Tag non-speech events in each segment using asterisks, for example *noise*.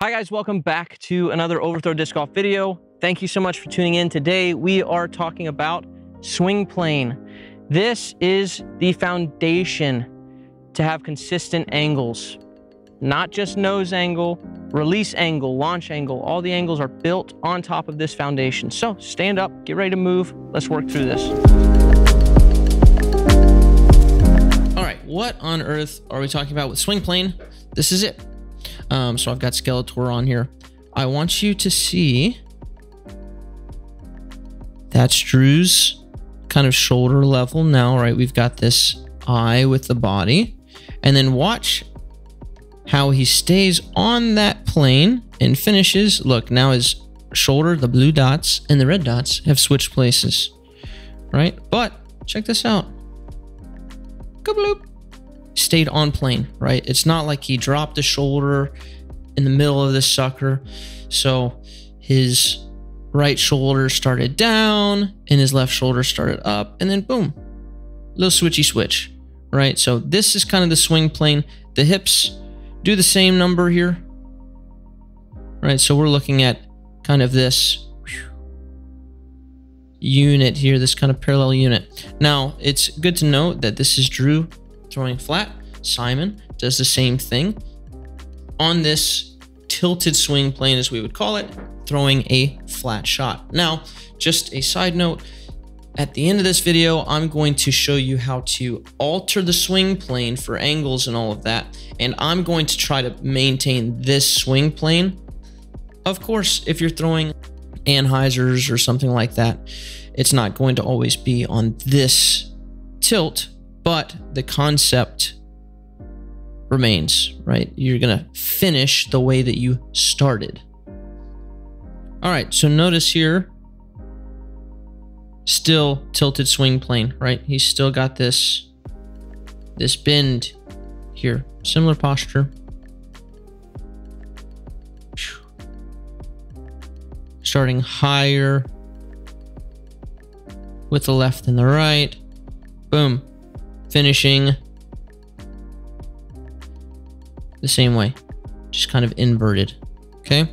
Hi guys, welcome back to another Overthrow Disc Golf video. Thank you so much for tuning in. Today we are talking about swing plane. This is the foundation to have consistent angles. Not just nose angle, release angle, launch angle, all the angles are built on top of this foundation. So stand up, get ready to move. Let's work through this. All right, what on earth are we talking about with swing plane? This is it. Um, so I've got Skeletor on here. I want you to see that's Drew's kind of shoulder level now, right? We've got this eye with the body. And then watch how he stays on that plane and finishes. Look, now his shoulder, the blue dots and the red dots have switched places, right? But check this out. Kabloop stayed on plane, right? It's not like he dropped the shoulder in the middle of this sucker. So his right shoulder started down and his left shoulder started up and then boom, little switchy switch, right? So this is kind of the swing plane. The hips do the same number here, right? So we're looking at kind of this unit here, this kind of parallel unit. Now, it's good to note that this is Drew throwing flat. Simon does the same thing on this tilted swing plane, as we would call it, throwing a flat shot. Now, just a side note, at the end of this video, I'm going to show you how to alter the swing plane for angles and all of that. And I'm going to try to maintain this swing plane. Of course, if you're throwing anhyzers or something like that, it's not going to always be on this tilt but the concept remains, right? You're going to finish the way that you started. All right, so notice here, still tilted swing plane, right? He's still got this, this bend here. Similar posture. Starting higher with the left and the right. Boom finishing the same way, just kind of inverted. Okay.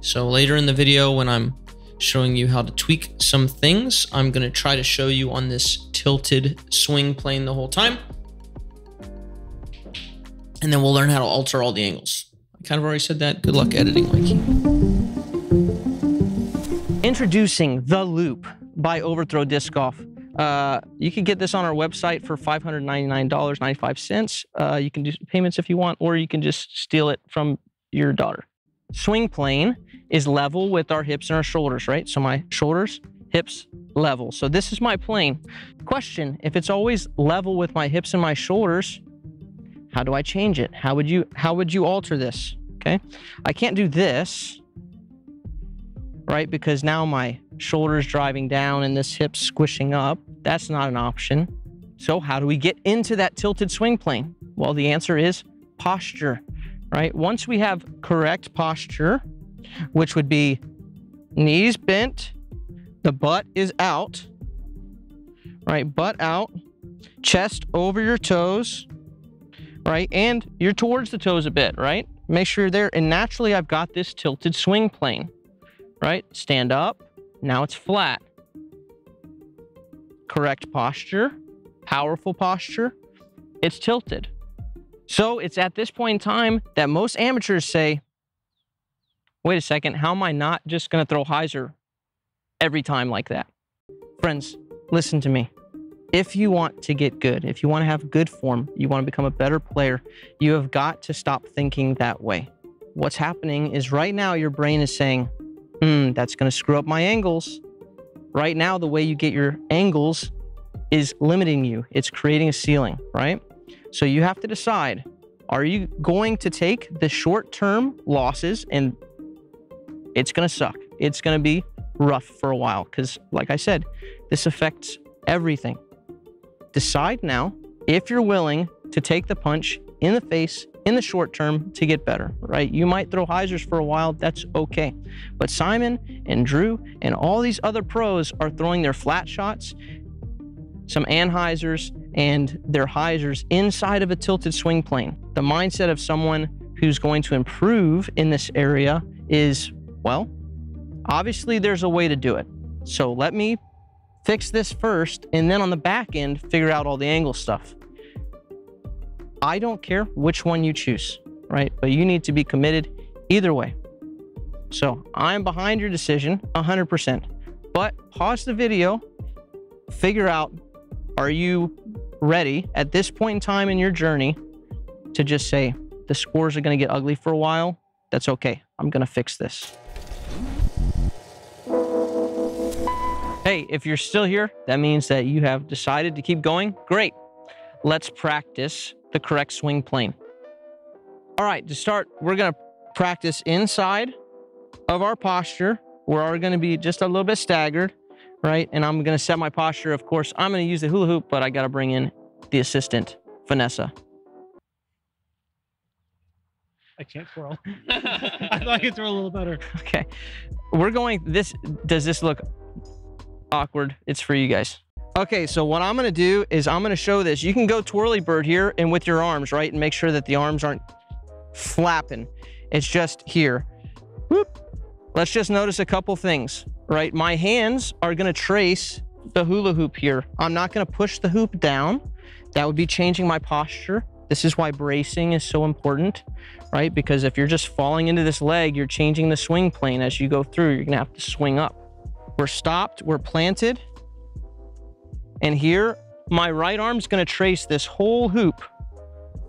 So later in the video, when I'm showing you how to tweak some things, I'm going to try to show you on this tilted swing plane the whole time. And then we'll learn how to alter all the angles. I kind of already said that. Good luck editing, Mikey. Introducing The Loop by Overthrow Disc Golf. Uh, you can get this on our website for $599.95. Uh, you can do payments if you want, or you can just steal it from your daughter. Swing plane is level with our hips and our shoulders, right? So my shoulders, hips, level. So this is my plane. Question, if it's always level with my hips and my shoulders, how do I change it? How would you how would you alter this? Okay. I can't do this, right? Because now my shoulders driving down and this hip squishing up. That's not an option. So how do we get into that tilted swing plane? Well, the answer is posture, right? Once we have correct posture, which would be knees bent, the butt is out, right? Butt out, chest over your toes, right? And you're towards the toes a bit, right? Make sure you're there. And naturally, I've got this tilted swing plane, right? Stand up, now it's flat. Correct posture, powerful posture, it's tilted. So it's at this point in time that most amateurs say, wait a second, how am I not just going to throw hyzer every time like that? Friends, listen to me. If you want to get good, if you want to have good form, you want to become a better player, you have got to stop thinking that way. What's happening is right now your brain is saying, hmm, that's going to screw up my angles. Right now, the way you get your angles is limiting you. It's creating a ceiling, right? So you have to decide, are you going to take the short-term losses and it's going to suck. It's going to be rough for a while because like I said, this affects everything. Decide now if you're willing to take the punch in the face in the short term to get better, right? You might throw hyzers for a while, that's okay. But Simon and Drew and all these other pros are throwing their flat shots, some anhyzers, and their hyzers inside of a tilted swing plane. The mindset of someone who's going to improve in this area is, well, obviously there's a way to do it. So let me fix this first, and then on the back end, figure out all the angle stuff. I don't care which one you choose, right? But you need to be committed either way. So I'm behind your decision 100%. But pause the video, figure out are you ready at this point in time in your journey to just say, the scores are going to get ugly for a while? That's okay. I'm going to fix this. Hey, if you're still here, that means that you have decided to keep going. Great. Let's practice the correct swing plane. All right, to start, we're going to practice inside of our posture. We're going to be just a little bit staggered, right? And I'm going to set my posture. Of course, I'm going to use the hula hoop, but I got to bring in the assistant, Vanessa. I can't twirl. *laughs* I thought I could twirl a little better. *laughs* Okay. We're going, this, does this look awkward? It's for you guys. Okay, so what I'm gonna do is I'm gonna show this. You can go twirly bird here and with your arms, right? And make sure that the arms aren't flapping. It's just here. Whoop. Let's just notice a couple things, right? My hands are gonna trace the hula hoop here. I'm not gonna push the hoop down. That would be changing my posture. This is why bracing is so important, right? Because if you're just falling into this leg, you're changing the swing plane as you go through. You're gonna have to swing up. We're stopped, we're planted. And here, my right arm's gonna trace this whole hoop,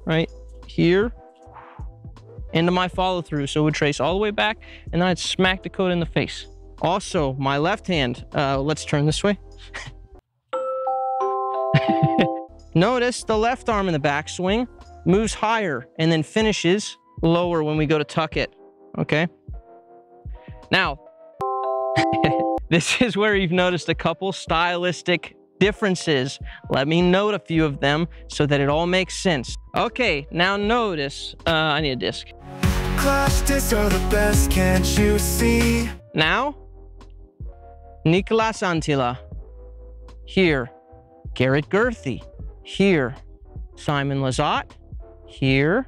right? Here, into my follow through. So it would trace all the way back and then I'd smack the Dakota in the face. Also, my left hand, uh, let's turn this way. *laughs* Notice the left arm in the backswing moves higher and then finishes lower when we go to tuck it, okay? Now, *laughs* this is where you've noticed a couple stylistic differences. Let me note a few of them so that it all makes sense. Okay, now notice, uh, I need a disc. Clash discs are the best, can't you see? Now, Niklas Anttila. Here, Garrett Gurthie. Here, Simon Lizotte. Here,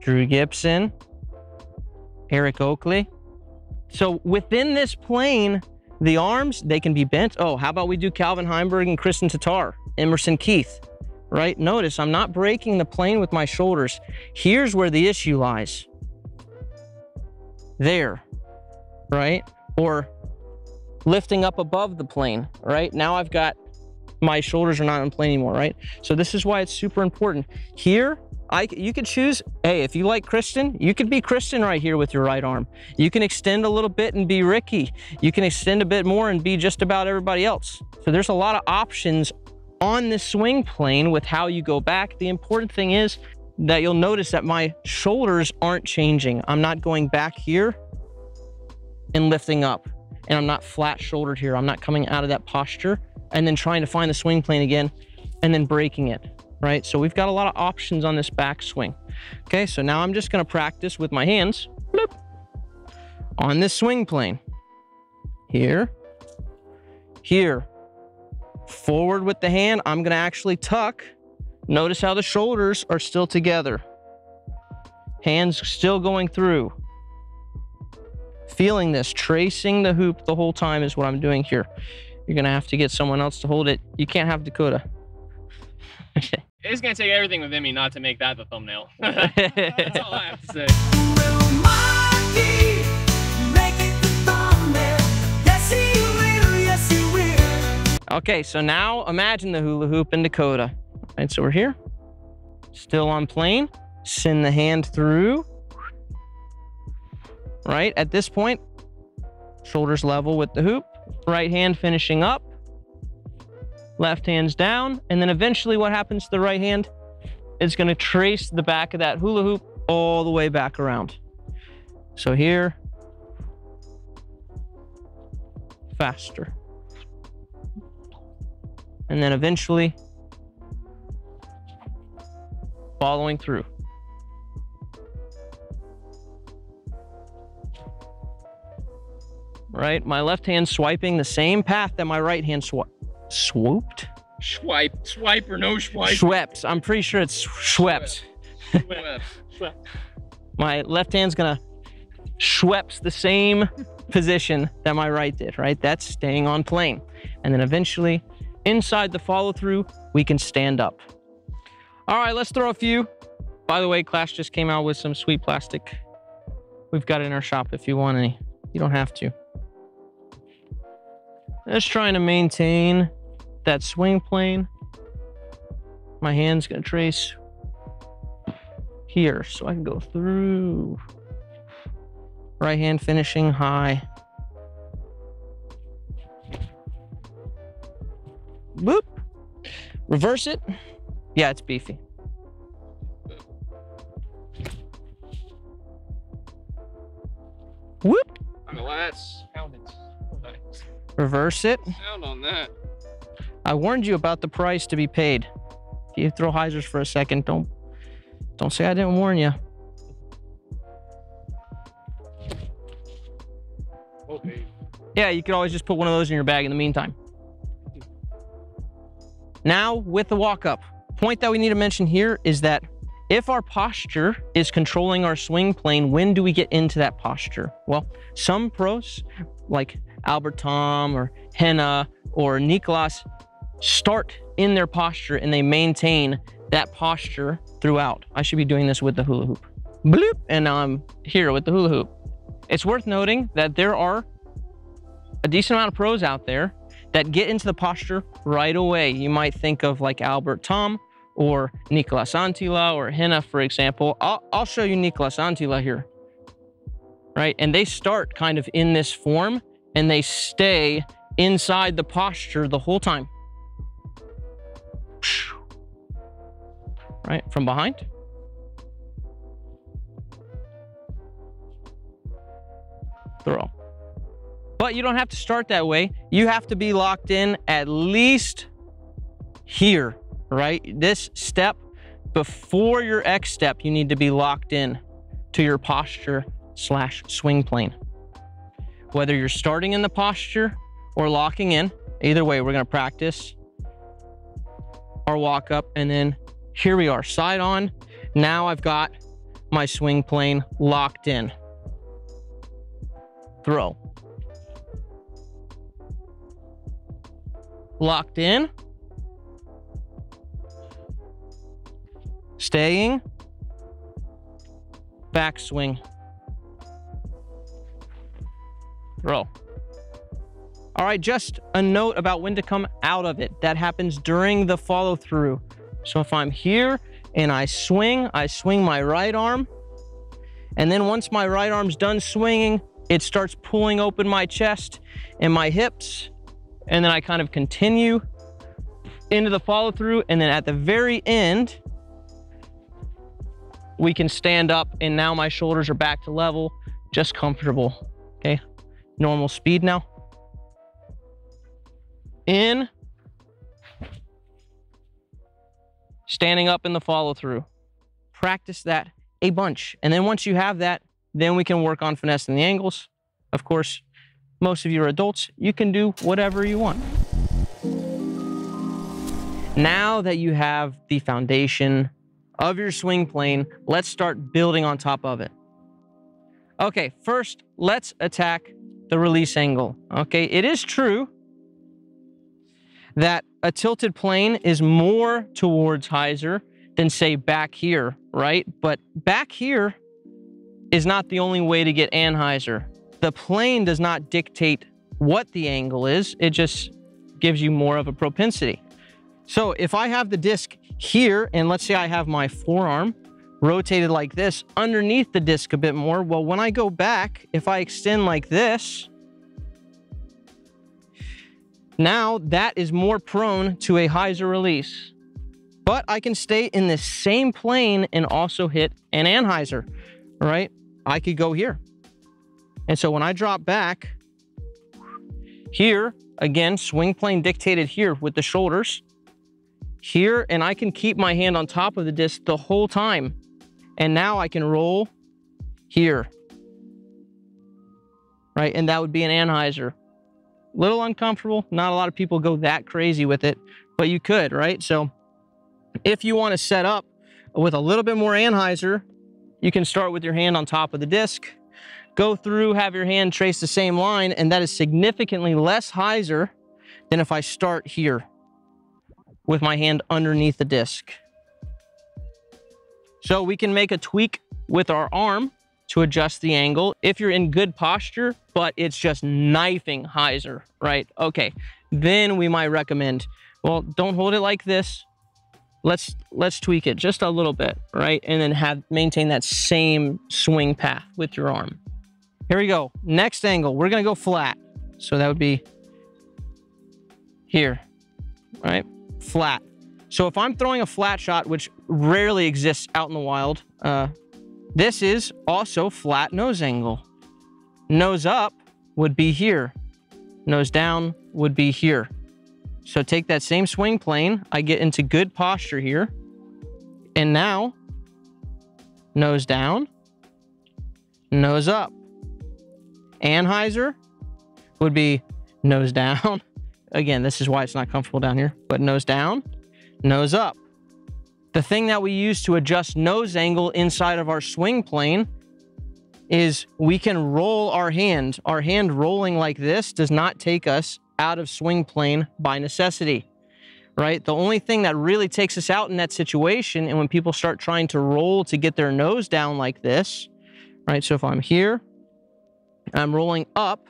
Drew Gibson. Eric Oakley. So within this plane, the arms, they can be bent. Oh, how about we do Calvin Heimburg and Kristin Tattar, Emerson Keith, right? Notice I'm not breaking the plane with my shoulders. Here's where the issue lies. There, right? Or lifting up above the plane, right? Now I've got my shoulders are not in plane anymore, right? So this is why it's super important. Here, I, you could choose, hey, if you like Kristin, you could be Kristin right here with your right arm. You can extend a little bit and be Ricky. You can extend a bit more and be just about everybody else. So there's a lot of options on this swing plane with how you go back. The important thing is that you'll notice that my shoulders aren't changing. I'm not going back here and lifting up and I'm not flat shouldered here. I'm not coming out of that posture and then trying to find the swing plane again and then breaking it right? So we've got a lot of options on this backswing. Okay, so now I'm just gonna practice with my hands bloop, on this swing plane. Here, here, forward with the hand, I'm gonna actually tuck. Notice how the shoulders are still together. Hands still going through. Feeling this, tracing the hoop the whole time is what I'm doing here. You're gonna have to get someone else to hold it. You can't have Dakota. *laughs* It's gonna take everything within me not to make that the thumbnail. *laughs* That's all I have to say. Okay, so now imagine the hula hoop in Dakota. All right, so we're here, still on plane. Send the hand through. Right, at this point, shoulders level with the hoop. Right hand finishing up. Left hand's down. And then eventually what happens to the right hand? It's gonna trace the back of that hula hoop all the way back around. So here, faster. And then eventually following through. Right, my left hand swiping the same path that my right hand sw swooped? Swipe, swipe or no swipe. Schwepped. I'm pretty sure it's Schwepped. Swipe. My left hand's gonna Schweppes the same position that my right did, right? That's staying on plane. And then eventually, inside the follow through, we can stand up. All right, let's throw a few. By the way, Clash just came out with some sweet plastic. We've got it in our shop if you want any. You don't have to. Just trying to maintain that swing plane. My hand's gonna trace here so I can go through. Right hand finishing high. Boop. Reverse it. Yeah, it's beefy. Whoop. Well, that's pounded. Nice. Reverse it. Sound on that. I warned you about the price to be paid. If you throw hyzers for a second, don't don't say I didn't warn you. Okay. Yeah, you could always just put one of those in your bag in the meantime. Now, with the walk up, point that we need to mention here is that if our posture is controlling our swing plane, when do we get into that posture? Well, some pros like Albert Tamm or Henna or Niklas start in their posture and they maintain that posture throughout. I should be doing this with the hula hoop. Bloop, and I'm here with the hula hoop. It's worth noting that there are a decent amount of pros out there that get into the posture right away. You might think of like Albert Tamm or Niklas Anttila or Henna, for example. I'll, I'll show you Niklas Anttila here, right? And they start kind of in this form and they stay inside the posture the whole time. Right, from behind. Throw. But you don't have to start that way. You have to be locked in at least here, right? This step before your X step, you need to be locked in to your posture slash swing plane. Whether you're starting in the posture or locking in, either way, we're gonna practice our walk up and then here we are, side on. Now I've got my swing plane locked in. Throw. Locked in. Staying. Backswing. Throw. All right, just a note about when to come out of it. That happens during the follow through. So if I'm here and I swing, I swing my right arm. And then once my right arm's done swinging, it starts pulling open my chest and my hips. And then I kind of continue into the follow through. And then at the very end, we can stand up and now my shoulders are back to level, just comfortable. Okay, normal speed now. In, standing up in the follow through. Practice that a bunch. And then once you have that, then we can work on finessing the angles. Of course, most of you are adults. You can do whatever you want. Now that you have the foundation of your swing plane, let's start building on top of it. Okay, first, let's attack the release angle. Okay, it is true that a tilted plane is more towards hyzer than say back here, right? But back here is not the only way to get anhyzer. The plane does not dictate what the angle is. It just gives you more of a propensity. So if I have the disc here, and let's say I have my forearm rotated like this underneath the disc a bit more, well, when I go back, if I extend like this, now that is more prone to a hyzer release. But I can stay in the same plane and also hit an anhyzer, right? I could go here. And so when I drop back, here, again, swing plane dictated here with the shoulders, here, and I can keep my hand on top of the disc the whole time. And now I can roll here, right? And that would be an anhyzer little uncomfortable. Not a lot of people go that crazy with it, but you could, right? So if you want to set up with a little bit more anhyzer you can start with your hand on top of the disc, go through, have your hand trace the same line, and that is significantly less hyzer than if I start here with my hand underneath the disc. So we can make a tweak with our arm to adjust the angle if you're in good posture, but it's just knifing hyzer, right? Okay, then we might recommend, well, don't hold it like this. Let's let's tweak it just a little bit, right? And then have maintain that same swing path with your arm. Here we go. Next angle, we're gonna go flat. So that would be here, right? Flat. So if I'm throwing a flat shot, which rarely exists out in the wild, uh, this is also flat nose angle. Nose up would be here. Nose down would be here. So take that same swing plane. I get into good posture here. And now, nose down, nose up. Anhyzer would be nose *laughs* down. Again, this is why it's not comfortable down here, but nose down, nose up. The thing that we use to adjust nose angle inside of our swing plane is we can roll our hand. Our hand rolling like this does not take us out of swing plane by necessity, right? The only thing that really takes us out in that situation and when people start trying to roll to get their nose down like this, right? So if I'm here, I'm rolling up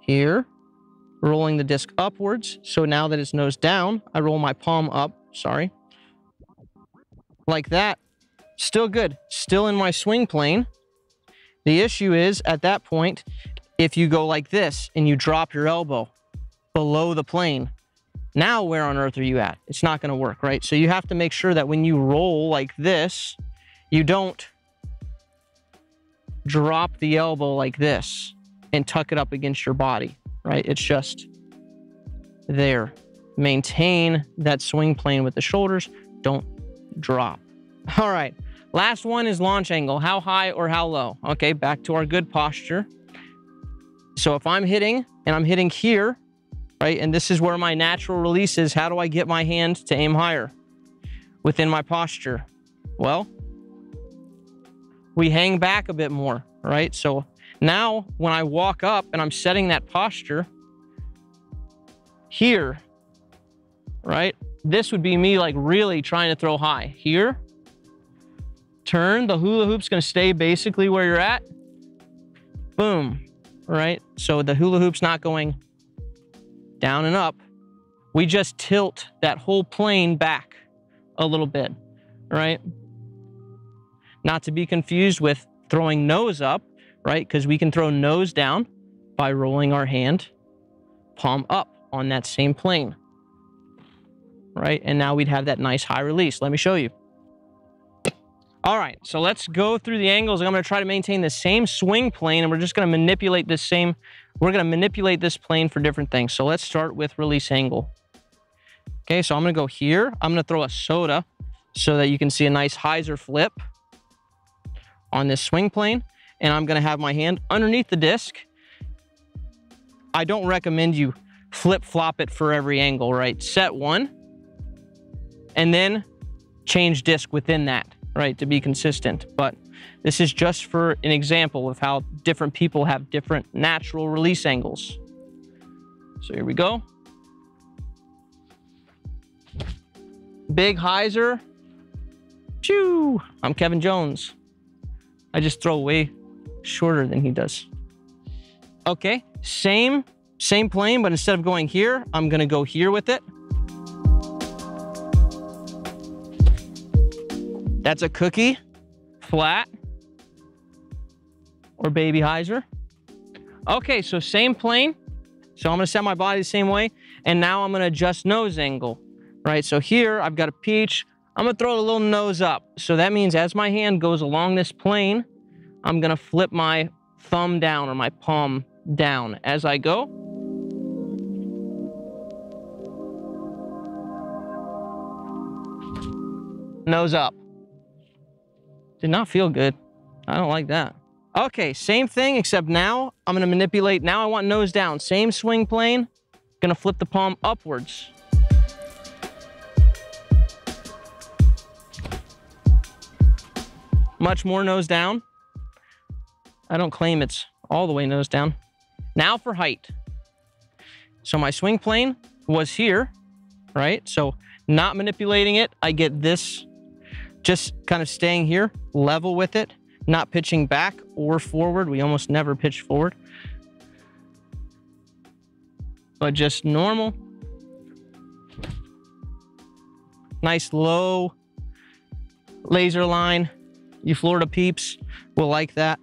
here, rolling the disc upwards. So now that it's nose down, I roll my palm up, sorry, like that, still good, still in my swing plane. The issue is at that point, if you go like this and you drop your elbow below the plane, now where on earth are you at? It's not gonna work, right? So you have to make sure that when you roll like this, you don't drop the elbow like this and tuck it up against your body, right? It's just there. Maintain that swing plane with the shoulders. Don't drop. *laughs* All right, last one is launch angle. How high or how low? Okay, back to our good posture. So if I'm hitting and I'm hitting here, right, and this is where my natural release is, how do I get my hand to aim higher within my posture? Well, we hang back a bit more, right? So now when I walk up and I'm setting that posture here, right? This would be me like really trying to throw high. Here, turn, the hula hoop's gonna stay basically where you're at. Boom, right? So the hula hoop's not going down and up. We just tilt that whole plane back a little bit, right? Not to be confused with throwing nose up, right? Because we can throw nose down by rolling our hand palm up on that same plane, right? And now we'd have that nice high release. Let me show you. All right, so let's go through the angles. I'm gonna try to maintain the same swing plane and we're just gonna manipulate this same, we're gonna manipulate this plane for different things. So let's start with release angle. Okay, so I'm gonna go here. I'm gonna throw a soda so that you can see a nice hyzer flip on this swing plane. And I'm gonna have my hand underneath the disc. I don't recommend you flip flop it for every angle, right? Set one and then change disc within that right, to be consistent. But this is just for an example of how different people have different natural release angles. So here we go. Big hyzer. Choo! I'm Kevin Jones. I just throw way shorter than he does. Okay, same, same plane, but instead of going here, I'm gonna go here with it. That's a cookie, flat, or baby hyzer. Okay, so same plane. So I'm gonna set my body the same way. And now I'm gonna adjust nose angle, right? So here I've got a peach. I'm gonna throw a little nose up. So that means as my hand goes along this plane, I'm gonna flip my thumb down or my palm down as I go. Nose up. Did not feel good. I don't like that. Okay, same thing, except now I'm gonna manipulate. Now I want nose down. Same swing plane. Gonna flip the palm upwards. much more nose down. I don't claim it's all the way nose down. Now for height. So my swing plane was here, right? So not manipulating it, I get this just kind of staying here, level with it, not pitching back or forward. We almost never pitch forward. But just normal. Nice low laser line. You Florida peeps will like that.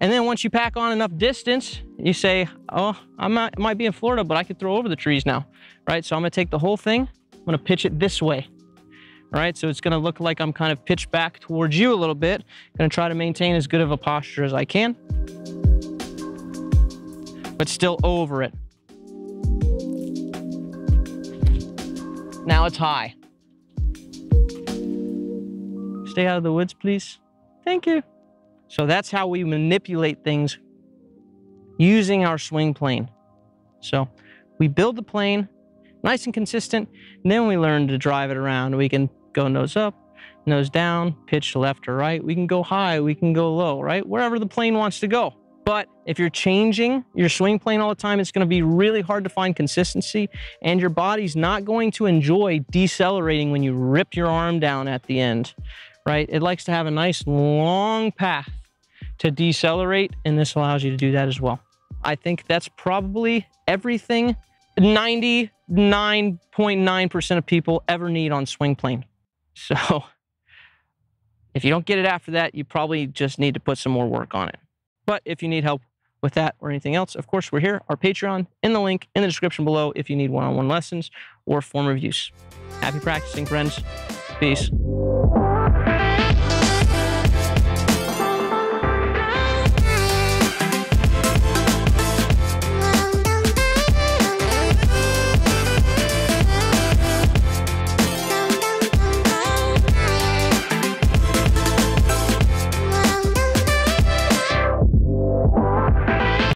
And then once you pack on enough distance, you say, oh, I might, be in Florida, but I could throw over the trees now, right? So I'm gonna take the whole thing, I'm gonna pitch it this way, all right? So it's gonna look like I'm kind of pitched back towards you a little bit. Gonna try to maintain as good of a posture as I can, but still over it. Now it's high. Stay out of the woods, please. Thank you. So that's how we manipulate things using our swing plane. So we build the plane nice and consistent, and then we learn to drive it around. We can go nose up, nose down, pitch left or right. We can go high, we can go low, right? Wherever the plane wants to go. But if you're changing your swing plane all the time, it's going to be really hard to find consistency, and your body's not going to enjoy decelerating when you rip your arm down at the end, right? It likes to have a nice long path to decelerate, and this allows you to do that as well. I think that's probably everything 99.9% of people ever need on swing plane. So *laughs* if you don't get it after that, you probably just need to put some more work on it. But if you need help with that or anything else, of course, we're here. Our Patreon in the link in the description below if you need one on one lessons or form reviews. Happy practicing, friends. Peace.